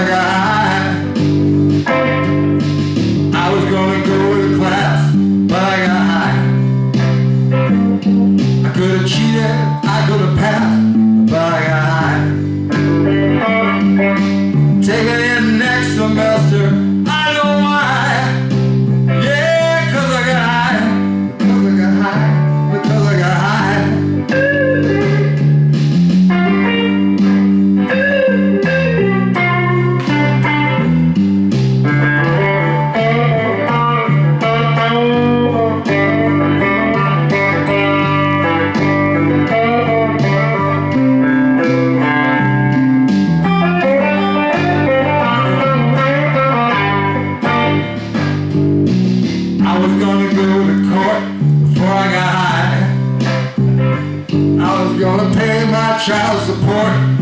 I got high. I was gonna go to court before I got high. I was gonna pay my child support